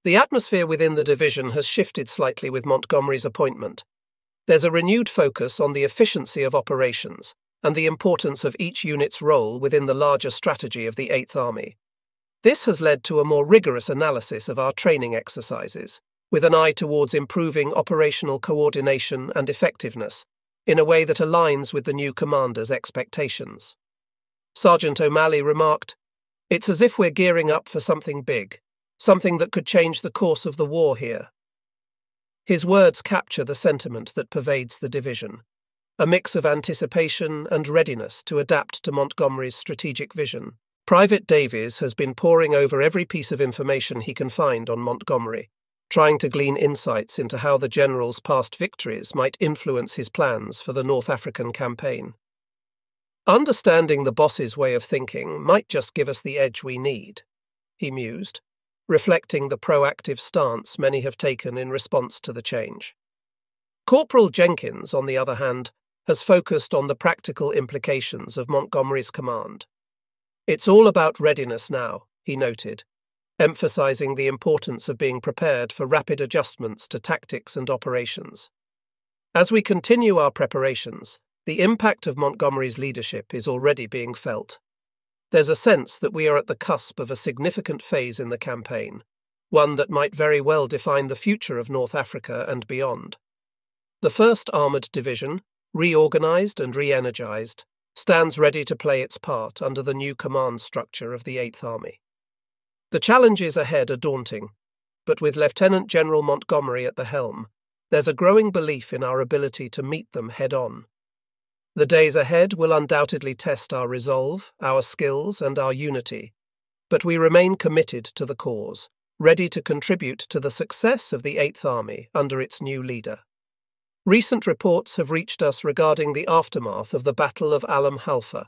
The atmosphere within the division has shifted slightly with Montgomery's appointment. There's a renewed focus on the efficiency of operations and the importance of each unit's role within the larger strategy of the Eighth Army. This has led to a more rigorous analysis of our training exercises, with an eye towards improving operational coordination and effectiveness in a way that aligns with the new commander's expectations. Sergeant O'Malley remarked, It's as if we're gearing up for something big, something that could change the course of the war here. His words capture the sentiment that pervades the division a mix of anticipation and readiness to adapt to Montgomery's strategic vision. Private Davies has been poring over every piece of information he can find on Montgomery, trying to glean insights into how the general's past victories might influence his plans for the North African campaign. Understanding the boss's way of thinking might just give us the edge we need, he mused, reflecting the proactive stance many have taken in response to the change. Corporal Jenkins, on the other hand, has focused on the practical implications of Montgomery's command. It's all about readiness now, he noted, emphasizing the importance of being prepared for rapid adjustments to tactics and operations. As we continue our preparations, the impact of Montgomery's leadership is already being felt. There's a sense that we are at the cusp of a significant phase in the campaign, one that might very well define the future of North Africa and beyond. The 1st Armoured Division, reorganised and re energised, stands ready to play its part under the new command structure of the 8th Army. The challenges ahead are daunting, but with Lieutenant General Montgomery at the helm, there's a growing belief in our ability to meet them head on. The days ahead will undoubtedly test our resolve, our skills, and our unity, but we remain committed to the cause, ready to contribute to the success of the Eighth Army under its new leader. Recent reports have reached us regarding the aftermath of the Battle of Alam Halfa,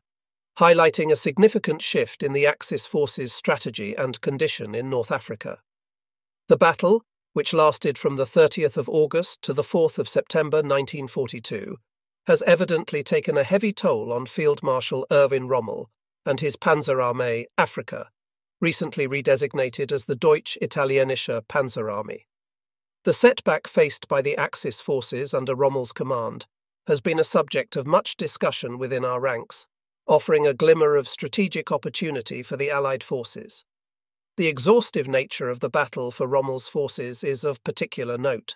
highlighting a significant shift in the Axis forces' strategy and condition in North Africa. The battle, which lasted from the 30th of August to the 4th of September 1942, has evidently taken a heavy toll on Field Marshal Erwin Rommel and his Panzerarmee Afrika, recently redesignated as the Deutsch Italienische Panzerarmee. The setback faced by the Axis forces under Rommel's command has been a subject of much discussion within our ranks, offering a glimmer of strategic opportunity for the Allied forces. The exhaustive nature of the battle for Rommel's forces is of particular note.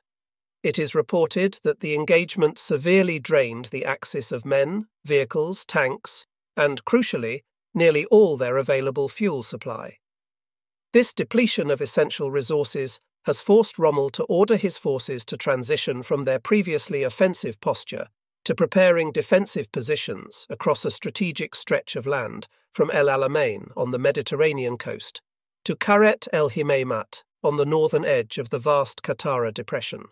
It is reported that the engagement severely drained the axis of men, vehicles, tanks, and, crucially, nearly all their available fuel supply. This depletion of essential resources has forced Rommel to order his forces to transition from their previously offensive posture to preparing defensive positions across a strategic stretch of land from El Alamein on the Mediterranean coast to Qaret el Himeimat on the northern edge of the vast Qattara Depression.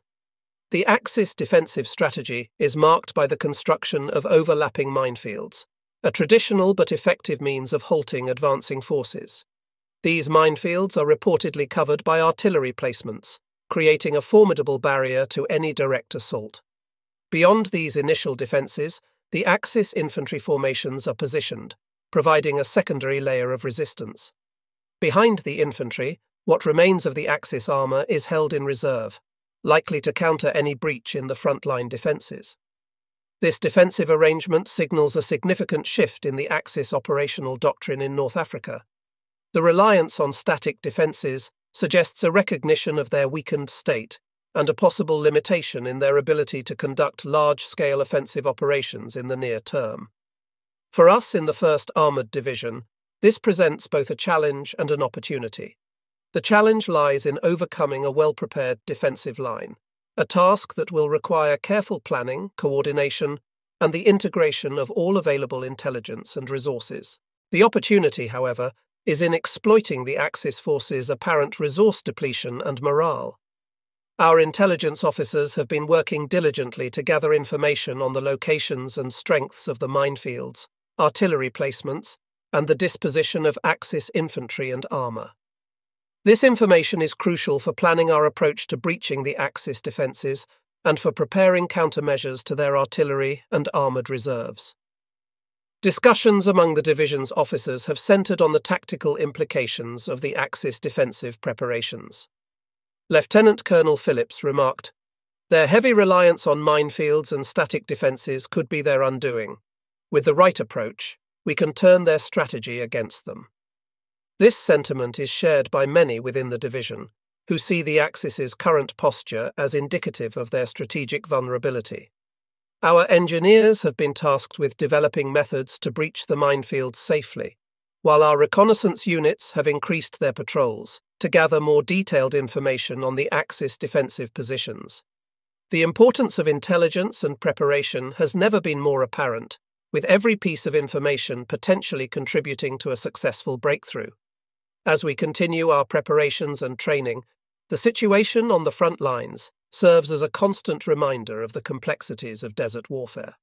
The Axis defensive strategy is marked by the construction of overlapping minefields, a traditional but effective means of halting advancing forces. These minefields are reportedly covered by artillery placements, creating a formidable barrier to any direct assault. Beyond these initial defences, the Axis infantry formations are positioned, providing a secondary layer of resistance. Behind the infantry, what remains of the Axis armour is held in reserve, likely to counter any breach in the frontline defences. This defensive arrangement signals a significant shift in the Axis operational doctrine in North Africa. The reliance on static defences suggests a recognition of their weakened state and a possible limitation in their ability to conduct large scale offensive operations in the near term. For us in the 1st Armoured Division, this presents both a challenge and an opportunity. The challenge lies in overcoming a well prepared defensive line, a task that will require careful planning, coordination, and the integration of all available intelligence and resources. The opportunity, however, is in exploiting the Axis forces' apparent resource depletion and morale. Our intelligence officers have been working diligently to gather information on the locations and strengths of the minefields, artillery placements, and the disposition of Axis infantry and armour. This information is crucial for planning our approach to breaching the Axis defences and for preparing countermeasures to their artillery and armoured reserves. Discussions among the division's officers have centred on the tactical implications of the Axis defensive preparations. Lieutenant Colonel Phillips remarked, Their heavy reliance on minefields and static defences could be their undoing. With the right approach, we can turn their strategy against them. This sentiment is shared by many within the division, who see the Axis's current posture as indicative of their strategic vulnerability. Our engineers have been tasked with developing methods to breach the minefields safely, while our reconnaissance units have increased their patrols to gather more detailed information on the Axis defensive positions. The importance of intelligence and preparation has never been more apparent, with every piece of information potentially contributing to a successful breakthrough. As we continue our preparations and training, the situation on the front lines serves as a constant reminder of the complexities of desert warfare.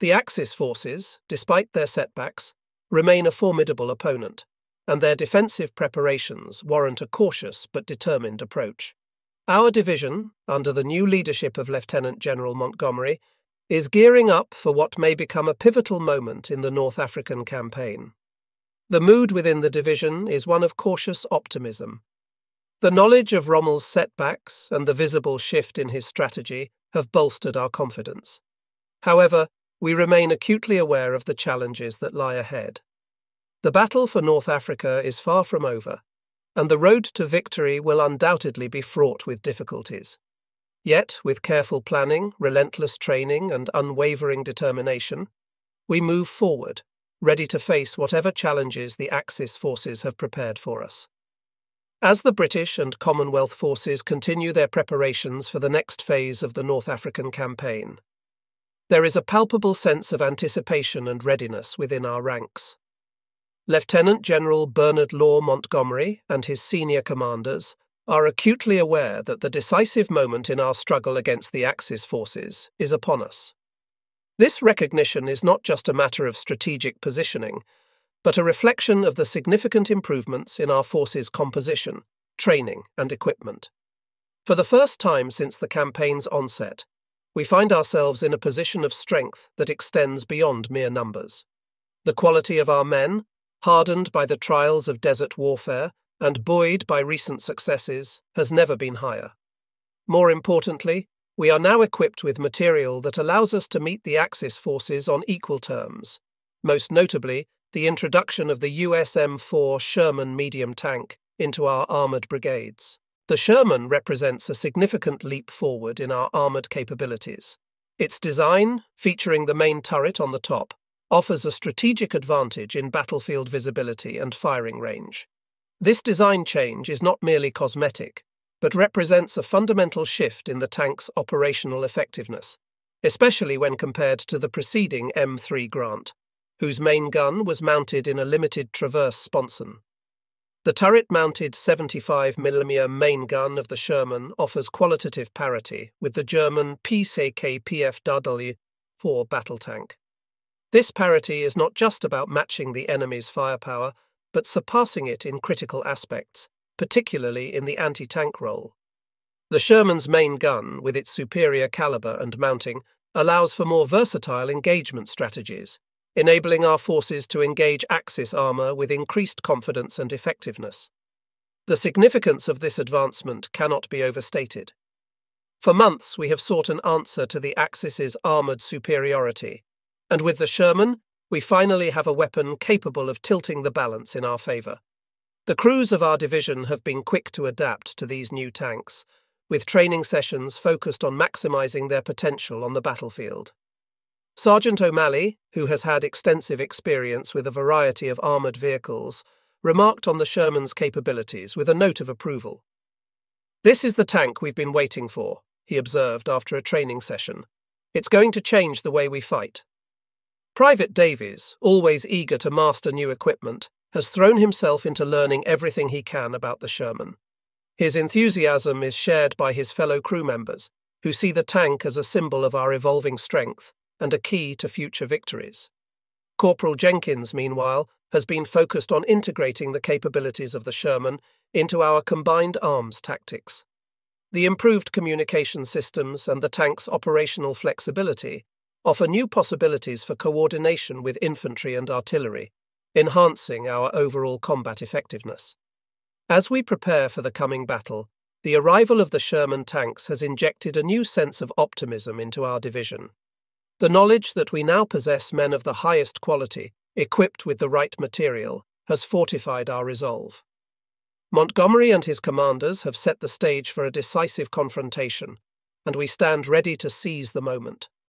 The Axis forces, despite their setbacks, remain a formidable opponent, and their defensive preparations warrant a cautious but determined approach. Our division, under the new leadership of Lieutenant General Montgomery, is gearing up for what may become a pivotal moment in the North African campaign. The mood within the division is one of cautious optimism, the knowledge of Rommel's setbacks and the visible shift in his strategy have bolstered our confidence. However, we remain acutely aware of the challenges that lie ahead. The battle for North Africa is far from over, and the road to victory will undoubtedly be fraught with difficulties. Yet, with careful planning, relentless training, and unwavering determination, we move forward, ready to face whatever challenges the Axis forces have prepared for us. As the British and Commonwealth forces continue their preparations for the next phase of the North African campaign, there is a palpable sense of anticipation and readiness within our ranks. Lieutenant General Bernard Law Montgomery and his senior commanders are acutely aware that the decisive moment in our struggle against the Axis forces is upon us. This recognition is not just a matter of strategic positioning, but a reflection of the significant improvements in our forces' composition, training, and equipment. For the first time since the campaign's onset, we find ourselves in a position of strength that extends beyond mere numbers. The quality of our men, hardened by the trials of desert warfare and buoyed by recent successes, has never been higher. More importantly, we are now equipped with material that allows us to meet the Axis forces on equal terms, most notably the introduction of the US M4 Sherman medium tank into our armoured brigades. The Sherman represents a significant leap forward in our armoured capabilities. Its design, featuring the main turret on the top, offers a strategic advantage in battlefield visibility and firing range. This design change is not merely cosmetic, but represents a fundamental shift in the tank's operational effectiveness, especially when compared to the preceding M3 Grant, whose main gun was mounted in a limited traverse sponson. The turret mounted 75mm main gun of the Sherman offers qualitative parity with the German PzKpfw 4 battle tank. This parity is not just about matching the enemy's firepower, but surpassing it in critical aspects, particularly in the anti tank role. The Sherman's main gun, with its superior caliber and mounting, allows for more versatile engagement strategies, enabling our forces to engage Axis armour with increased confidence and effectiveness. The significance of this advancement cannot be overstated. For months we have sought an answer to the Axis's armoured superiority, and with the Sherman, we finally have a weapon capable of tilting the balance in our favour. The crews of our division have been quick to adapt to these new tanks, with training sessions focused on maximising their potential on the battlefield. Sergeant O'Malley, who has had extensive experience with a variety of armoured vehicles, remarked on the Sherman's capabilities with a note of approval. This is the tank we've been waiting for, he observed after a training session. It's going to change the way we fight. Private Davies, always eager to master new equipment, has thrown himself into learning everything he can about the Sherman. His enthusiasm is shared by his fellow crew members, who see the tank as a symbol of our evolving strength and a key to future victories. Corporal Jenkins, meanwhile, has been focused on integrating the capabilities of the Sherman into our combined arms tactics. The improved communication systems and the tank's operational flexibility offer new possibilities for coordination with infantry and artillery, enhancing our overall combat effectiveness. As we prepare for the coming battle, the arrival of the Sherman tanks has injected a new sense of optimism into our division. The knowledge that we now possess men of the highest quality, equipped with the right material, has fortified our resolve. Montgomery and his commanders have set the stage for a decisive confrontation, and we stand ready to seize the moment.